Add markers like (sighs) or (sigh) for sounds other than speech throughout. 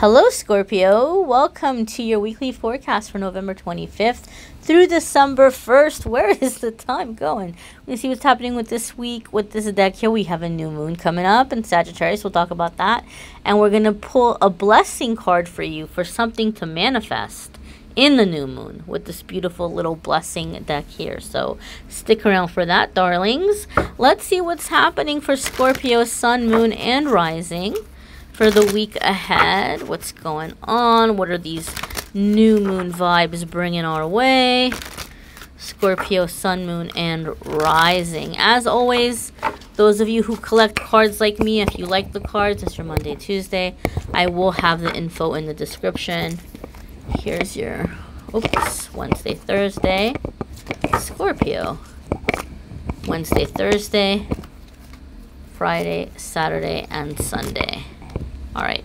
Hello, Scorpio. Welcome to your weekly forecast for November 25th through December 1st. (laughs) Where is the time going? We see what's happening with this week. With this deck here, we have a new moon coming up in Sagittarius. We'll talk about that. And we're going to pull a blessing card for you for something to manifest in the new moon with this beautiful little blessing deck here. So stick around for that, darlings. Let's see what's happening for Scorpio, Sun, Moon, and Rising for the week ahead. What's going on? What are these new moon vibes bringing our way? Scorpio, Sun, Moon, and Rising. As always, those of you who collect cards like me, if you like the cards, it's your Monday, Tuesday. I will have the info in the description. Here's your, oops, Wednesday, Thursday. Scorpio. Wednesday, Thursday, Friday, Saturday, and Sunday. All right.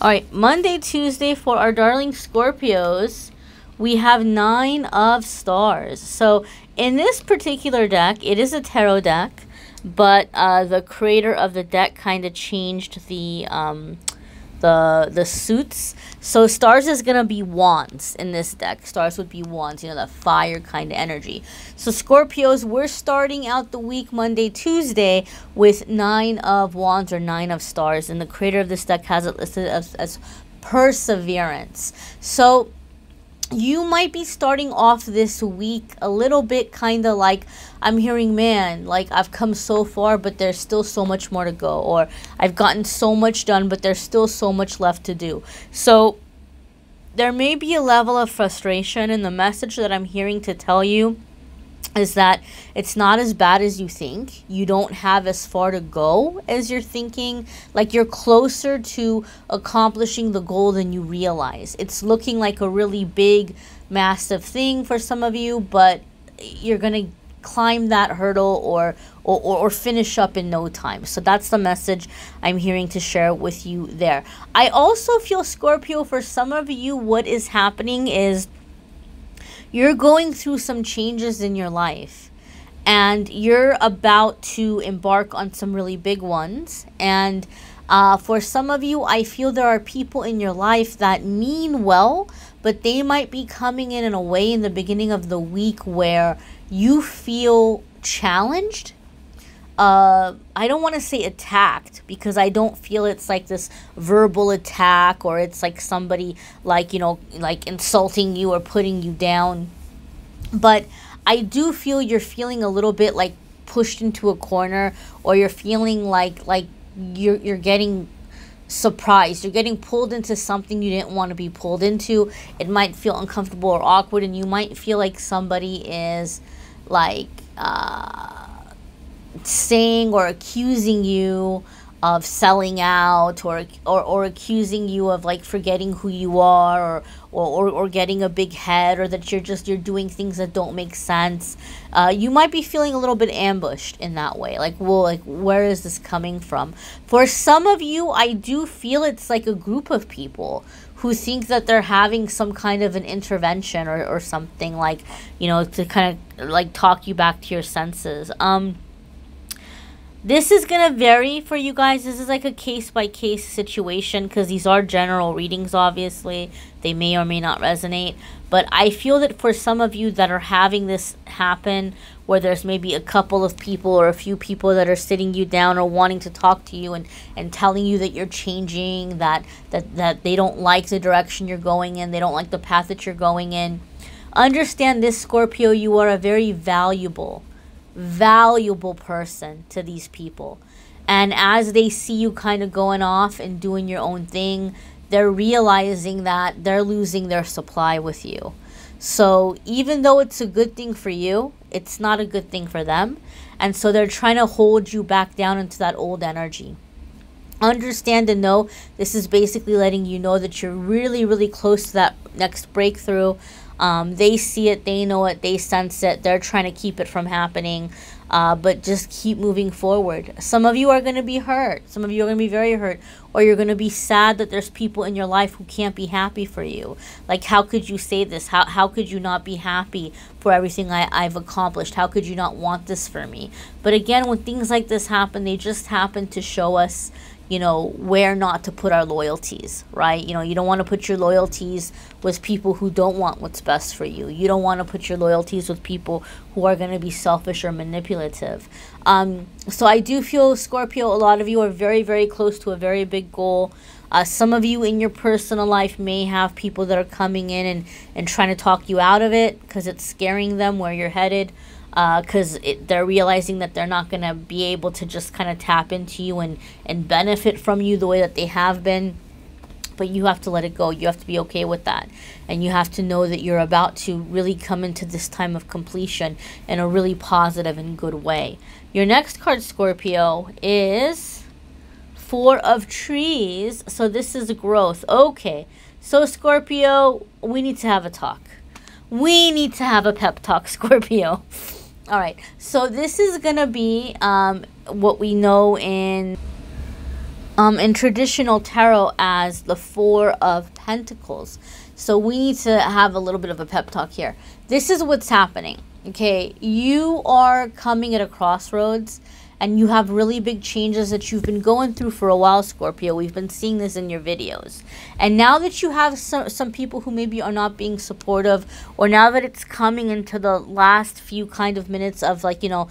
All right, Monday, Tuesday for our darling Scorpios, we have nine of stars. So in this particular deck, it is a tarot deck, but uh, the creator of the deck kind of changed the um, the the suits. So stars is gonna be wands in this deck. Stars would be wands, you know, that fire kind of energy. So Scorpios, we're starting out the week Monday, Tuesday with nine of wands or nine of stars, and the creator of this deck has it listed as, as perseverance. So you might be starting off this week a little bit kind of like I'm hearing, man, like I've come so far, but there's still so much more to go, or I've gotten so much done, but there's still so much left to do. So there may be a level of frustration, and the message that I'm hearing to tell you is that it's not as bad as you think. You don't have as far to go as you're thinking. Like you're closer to accomplishing the goal than you realize. It's looking like a really big, massive thing for some of you, but you're going to climb that hurdle or, or, or finish up in no time. So that's the message I'm hearing to share with you there. I also feel, Scorpio, for some of you, what is happening is you're going through some changes in your life and you're about to embark on some really big ones. And uh, for some of you, I feel there are people in your life that mean well, but they might be coming in in a way in the beginning of the week where you feel challenged uh, I don't want to say attacked because I don't feel it's like this verbal attack or it's like somebody like, you know, like insulting you or putting you down. But I do feel you're feeling a little bit like pushed into a corner or you're feeling like like you're you're getting surprised. You're getting pulled into something you didn't want to be pulled into. It might feel uncomfortable or awkward and you might feel like somebody is like uh saying or accusing you of selling out or, or, or accusing you of like forgetting who you are or, or, or, getting a big head or that you're just you're doing things that don't make sense uh, you might be feeling a little bit ambushed in that way. Like well like where is this coming from? For some of you i do feel it's like a group of people who think that they're having some kind of an intervention or, or something like you know to kind of like talk you back to your senses. Um this is going to vary for you guys. This is like a case by case situation because these are general readings, obviously. They may or may not resonate. But I feel that for some of you that are having this happen, where there's maybe a couple of people or a few people that are sitting you down or wanting to talk to you and, and telling you that you're changing, that, that, that they don't like the direction you're going in, they don't like the path that you're going in. Understand this, Scorpio, you are a very valuable valuable person to these people. And as they see you kind of going off and doing your own thing, they're realizing that they're losing their supply with you. So even though it's a good thing for you, it's not a good thing for them. And so they're trying to hold you back down into that old energy. Understand and know this is basically letting you know that you're really, really close to that next breakthrough. Um, they see it, they know it, they sense it. They're trying to keep it from happening. Uh, but just keep moving forward. Some of you are going to be hurt. Some of you are going to be very hurt. Or you're going to be sad that there's people in your life who can't be happy for you. Like, how could you say this? How, how could you not be happy for everything I, I've accomplished? How could you not want this for me? But again, when things like this happen, they just happen to show us you know, where not to put our loyalties, right? You know, you don't want to put your loyalties with people who don't want what's best for you. You don't want to put your loyalties with people who are going to be selfish or manipulative. Um, so I do feel, Scorpio, a lot of you are very, very close to a very big goal. Uh, some of you in your personal life may have people that are coming in and, and trying to talk you out of it because it's scaring them where you're headed because uh, they're realizing that they're not going to be able to just kind of tap into you and, and benefit from you the way that they have been. But you have to let it go. You have to be okay with that. And you have to know that you're about to really come into this time of completion in a really positive and good way. Your next card, Scorpio, is Four of Trees. So this is growth. Okay. So, Scorpio, we need to have a talk. We need to have a pep talk, (laughs) Scorpio. All right, so this is gonna be um, what we know in um, in traditional tarot as the Four of Pentacles. So we need to have a little bit of a pep talk here. This is what's happening. Okay, you are coming at a crossroads and you have really big changes that you've been going through for a while, Scorpio. We've been seeing this in your videos. And now that you have some, some people who maybe are not being supportive, or now that it's coming into the last few kind of minutes of like, you know,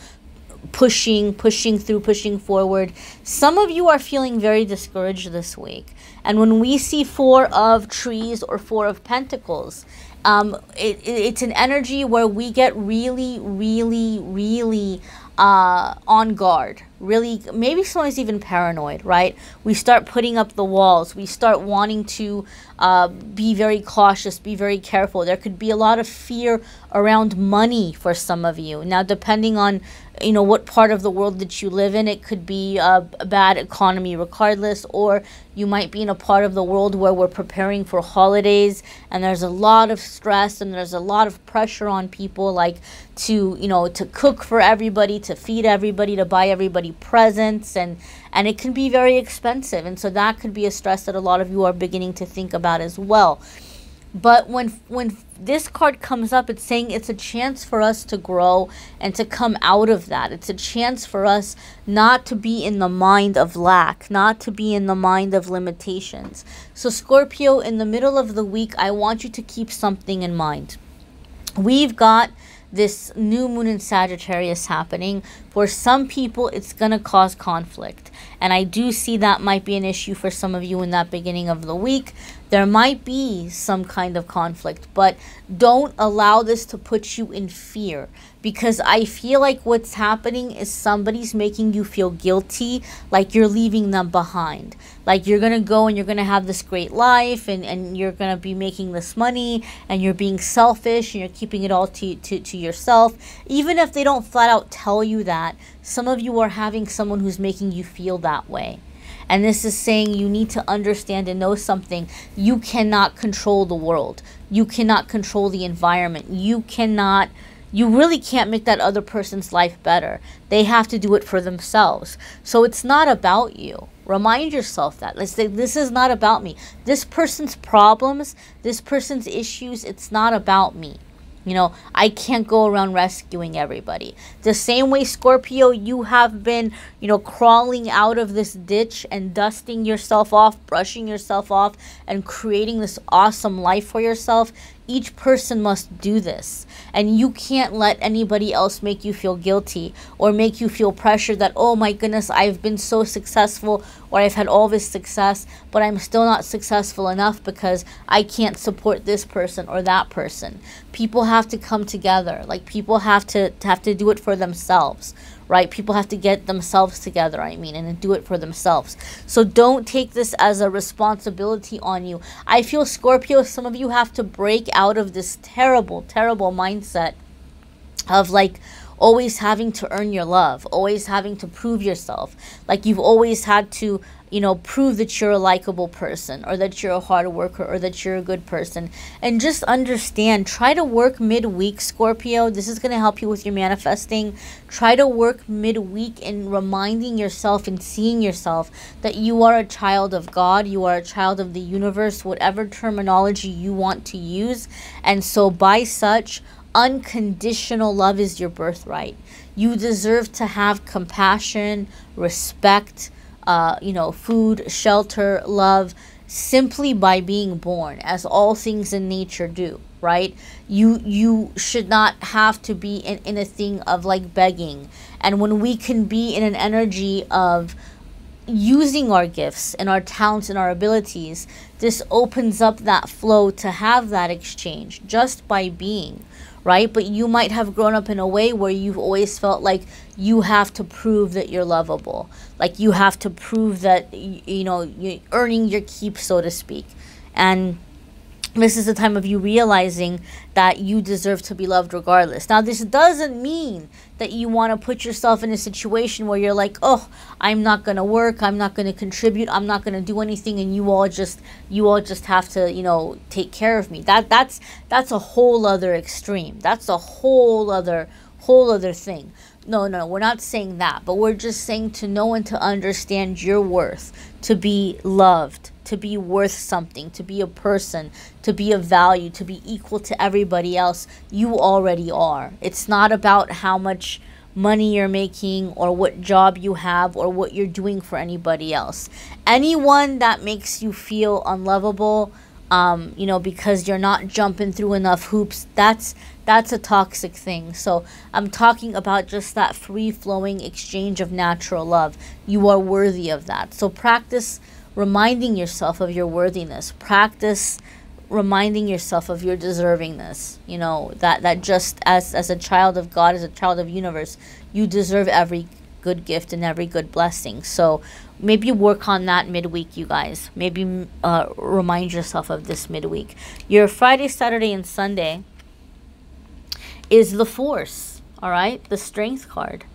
pushing, pushing through, pushing forward, some of you are feeling very discouraged this week. And when we see four of trees or four of pentacles, um, it, it, it's an energy where we get really, really, really uh, on guard. Really, maybe someone's even paranoid, right? We start putting up the walls. We start wanting to uh, be very cautious, be very careful. There could be a lot of fear around money for some of you. Now, depending on you know what part of the world that you live in? It could be a, a, bad economy regardless or you might be in a part of the world where we're preparing for holidays and there's a lot of stress and there's a lot of pressure on people like to you know to cook for everybody to feed everybody to buy everybody presents and and it can be very expensive and so that could be a stress that a lot of you are beginning to think about as well but when when this card comes up, it's saying it's a chance for us to grow and to come out of that. It's a chance for us not to be in the mind of lack, not to be in the mind of limitations. So Scorpio, in the middle of the week, I want you to keep something in mind. We've got this new moon in Sagittarius happening. For some people, it's going to cause conflict. And I do see that might be an issue for some of you in that beginning of the week. There might be some kind of conflict, but don't allow this to put you in fear because I feel like what's happening is somebody's making you feel guilty, like you're leaving them behind. Like you're gonna go and you're gonna have this great life and, and you're gonna be making this money and you're being selfish and you're keeping it all to, to, to yourself. Even if they don't flat out tell you that, some of you are having someone who's making you feel that way. And this is saying you need to understand and know something. You cannot control the world. You cannot control the environment. You cannot you really can't make that other person's life better. They have to do it for themselves. So it's not about you. Remind yourself that. Let's say this is not about me. This person's problems, this person's issues, it's not about me. You know, I can't go around rescuing everybody. The same way, Scorpio, you have been, you know, crawling out of this ditch and dusting yourself off, brushing yourself off, and creating this awesome life for yourself. Each person must do this. And you can't let anybody else make you feel guilty or make you feel pressure that, oh my goodness, I've been so successful or I've had all this success, but I'm still not successful enough because I can't support this person or that person. People have to come together. Like people have to have to do it for themselves right? People have to get themselves together, I mean, and do it for themselves. So don't take this as a responsibility on you. I feel, Scorpio, some of you have to break out of this terrible, terrible mindset of like, always having to earn your love, always having to prove yourself. Like you've always had to you know, prove that you're a likable person or that you're a hard worker or that you're a good person. And just understand, try to work midweek, Scorpio. This is going to help you with your manifesting. Try to work midweek in reminding yourself and seeing yourself that you are a child of God, you are a child of the universe, whatever terminology you want to use. And so, by such, unconditional love is your birthright. You deserve to have compassion, respect, uh, you know, food, shelter, love, simply by being born, as all things in nature do, right? You you should not have to be in, in a thing of like begging. And when we can be in an energy of using our gifts and our talents and our abilities, this opens up that flow to have that exchange just by being right? But you might have grown up in a way where you've always felt like you have to prove that you're lovable. Like you have to prove that, you know, you're earning your keep, so to speak. And this is the time of you realizing that you deserve to be loved regardless. Now, this doesn't mean that you want to put yourself in a situation where you're like, "Oh, I'm not going to work, I'm not going to contribute, I'm not going to do anything and you all just you all just have to, you know, take care of me." That that's that's a whole other extreme. That's a whole other whole other thing. No, no, we're not saying that, but we're just saying to know and to understand your worth, to be loved, to be worth something, to be a person, to be of value, to be equal to everybody else. You already are. It's not about how much money you're making or what job you have or what you're doing for anybody else. Anyone that makes you feel unlovable, um, you know, because you're not jumping through enough hoops, that's that's a toxic thing. So I'm talking about just that free flowing exchange of natural love. You are worthy of that. So practice reminding yourself of your worthiness. Practice reminding yourself of your deservingness. You know, that, that just as, as a child of God, as a child of universe, you deserve every good gift and every good blessing. So maybe work on that midweek, you guys. Maybe uh, remind yourself of this midweek. Your Friday, Saturday, and Sunday is the force, all right? The strength card.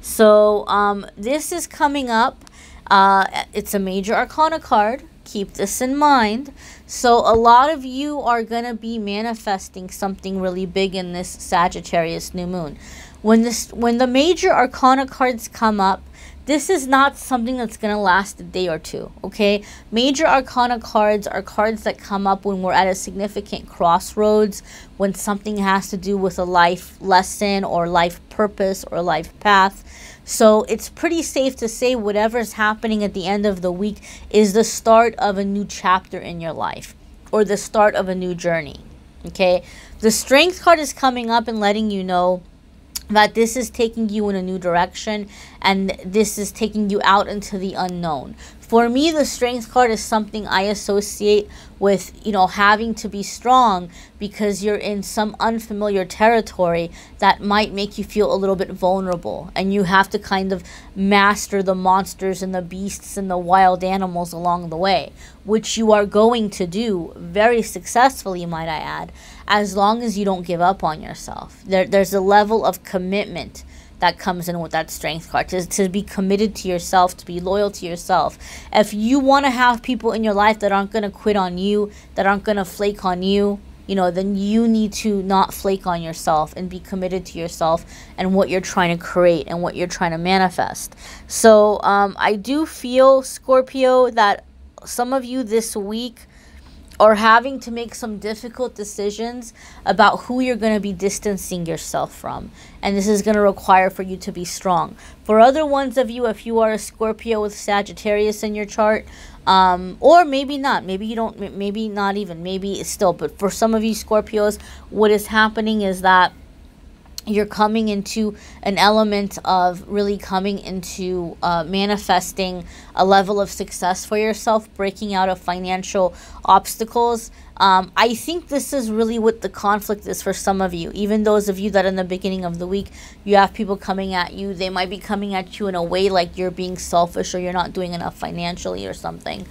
So um, this is coming up. Uh, it's a major arcana card. Keep this in mind. So a lot of you are going to be manifesting something really big in this Sagittarius new moon. When this when the major arcana cards come up, this is not something that's going to last a day or two, okay? Major Arcana cards are cards that come up when we're at a significant crossroads, when something has to do with a life lesson or life purpose or life path. So it's pretty safe to say whatever's happening at the end of the week is the start of a new chapter in your life or the start of a new journey, okay? The Strength card is coming up and letting you know that this is taking you in a new direction and this is taking you out into the unknown. For me, the strength card is something I associate with, you know, having to be strong because you're in some unfamiliar territory that might make you feel a little bit vulnerable. And you have to kind of master the monsters and the beasts and the wild animals along the way, which you are going to do very successfully, might I add, as long as you don't give up on yourself. There, there's a level of commitment that comes in with that strength card. To, to be committed to yourself to be loyal to yourself. If you want to have people in your life that aren't going to quit on you that aren't going to flake on you you know then you need to not flake on yourself and be committed to yourself and what you're trying to create and what you're trying to manifest. So um, i do feel scorpio that some of you this week or having to make some difficult decisions about who you're going to be distancing yourself from. And this is going to require for you to be strong. For other ones of you, if you are a Scorpio with Sagittarius in your chart, um, or maybe not, maybe you don't, maybe not even, maybe it's still, but for some of you Scorpios, what is happening is that you're coming into an element of really coming into uh, manifesting a level of success for yourself, breaking out of financial obstacles. Um, I think this is really what the conflict is for some of you. Even those of you that in the beginning of the week you have people coming at you, they might be coming at you in a way like you're being selfish or you're not doing enough financially or something.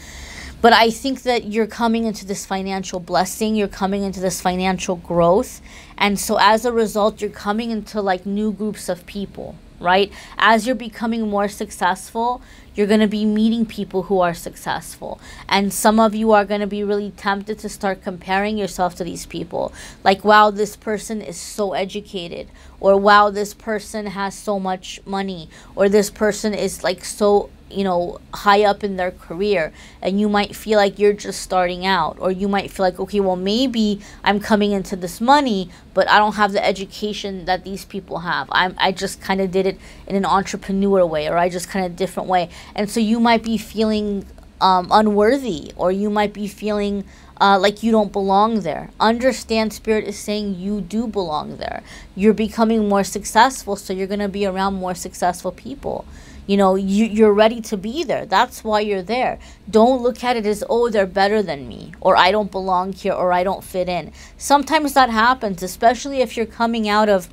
But I think that you're coming into this financial blessing, you're coming into this financial growth. And so as a result, you're coming into like new groups of people, right? As you're becoming more successful, you're going to be meeting people who are successful. And some of you are going to be really tempted to start comparing yourself to these people. Like, wow, this person is so educated. Or, wow, this person has so much money. Or, this person is like so you know, high up in their career and you might feel like you're just starting out or you might feel like okay, well maybe I'm coming into this money, but I don't have the education that these people have. I'm I just kind of did it in an entrepreneur way or I just kind of different way. And so you might be feeling um, unworthy or you might be feeling uh, like you don't belong there. Understand Spirit is saying you do belong there. You're becoming more successful, so you're going to be around more successful people. You know, you, you're ready to be there. That's why you're there. Don't look at it as, oh, they're better than me, or I don't belong here, or I don't fit in. Sometimes that happens, especially if you're coming out of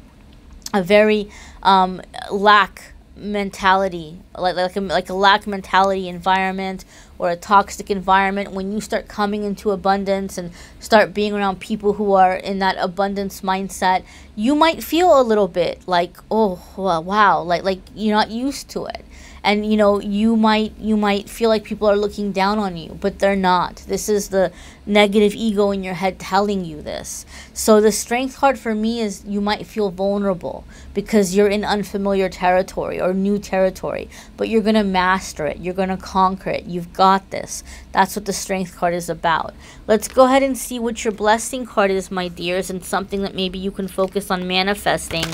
a very um, lack mentality, like, like, a, like a lack mentality environment or a toxic environment, when you start coming into abundance and start being around people who are in that abundance mindset, you might feel a little bit like, oh, wow, like like you're not used to it and you know you might you might feel like people are looking down on you but they're not. This is the negative ego in your head telling you this. So the strength card for me is you might feel vulnerable because you're in unfamiliar territory or new territory but you're going to master it. You're going to conquer it. You've got this. That's what the strength card is about. Let's go ahead and see what your blessing card is my dears and something that maybe you can focus on manifesting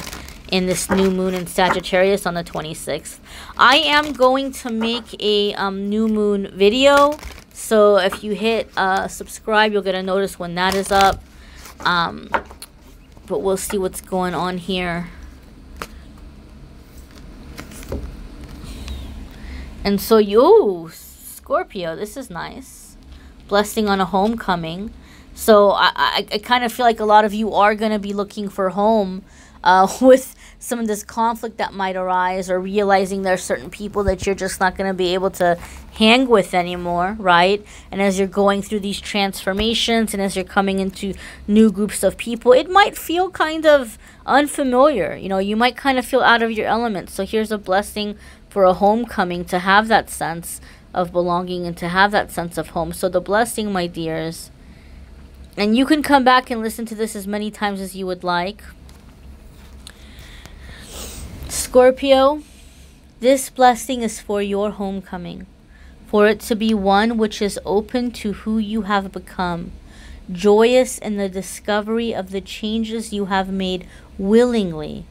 in this new moon in Sagittarius on the 26th. I am going to make a um, new moon video. So if you hit uh, subscribe, you'll get a notice when that is up. Um, but we'll see what's going on here. And so you, Scorpio, this is nice. Blessing on a homecoming. So I, I, I kind of feel like a lot of you are going to be looking for home uh, (laughs) with some of this conflict that might arise or realizing there are certain people that you're just not going to be able to hang with anymore, right? And as you're going through these transformations and as you're coming into new groups of people, it might feel kind of unfamiliar. You know, you might kind of feel out of your element. So here's a blessing for a homecoming to have that sense of belonging and to have that sense of home. So the blessing, my dears, and you can come back and listen to this as many times as you would like. Scorpio, this blessing is for your homecoming, for it to be one which is open to who you have become, joyous in the discovery of the changes you have made willingly,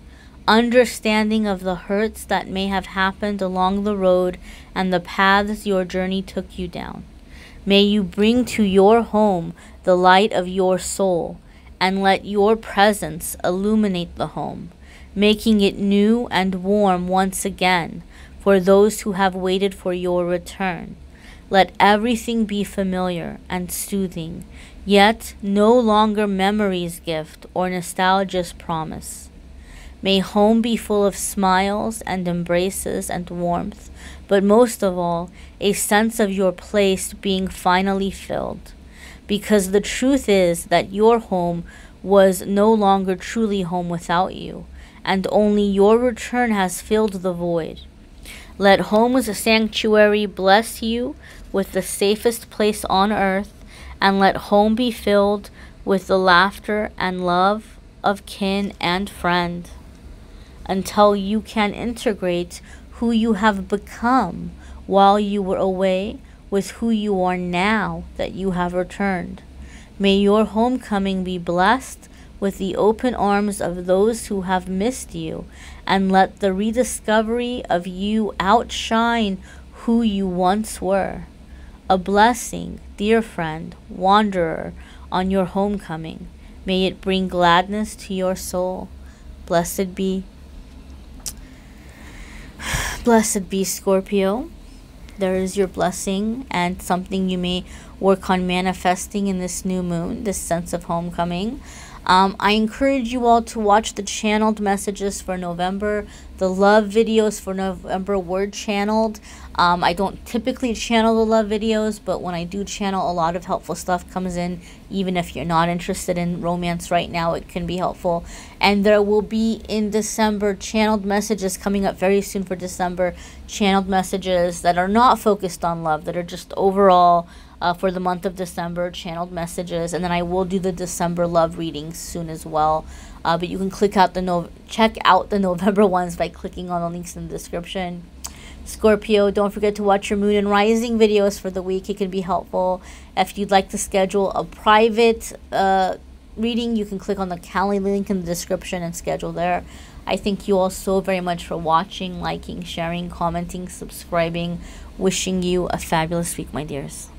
understanding of the hurts that may have happened along the road and the paths your journey took you down. May you bring to your home the light of your soul, and let your presence illuminate the home making it new and warm once again for those who have waited for your return. Let everything be familiar and soothing, yet no longer memory's gift or nostalgia's promise. May home be full of smiles and embraces and warmth, but most of all, a sense of your place being finally filled. Because the truth is that your home was no longer truly home without you and only your return has filled the void. Let home's sanctuary bless you with the safest place on earth, and let home be filled with the laughter and love of kin and friend, until you can integrate who you have become while you were away with who you are now that you have returned. May your homecoming be blessed with the open arms of those who have missed you, and let the rediscovery of you outshine who you once were. A blessing, dear friend, wanderer, on your homecoming. May it bring gladness to your soul. Blessed be. (sighs) Blessed be Scorpio. There is your blessing and something you may work on manifesting in this new moon, this sense of homecoming. Um, I encourage you all to watch the channeled messages for November. The love videos for November were channeled. Um, I don't typically channel the love videos, but when I do channel, a lot of helpful stuff comes in. Even if you're not interested in romance right now, it can be helpful. And there will be in December channeled messages coming up very soon for December. Channeled messages that are not focused on love, that are just overall uh, for the month of December, channeled messages, and then I will do the December love readings soon as well. Uh, but you can click out the no check out the (laughs) November ones by clicking on the links in the description. Scorpio, don't forget to watch your moon and rising videos for the week. It can be helpful. If you'd like to schedule a private uh, reading, you can click on the Calendly link in the description and schedule there. I thank you all so very much for watching, liking, sharing, commenting, subscribing. Wishing you a fabulous week, my dears.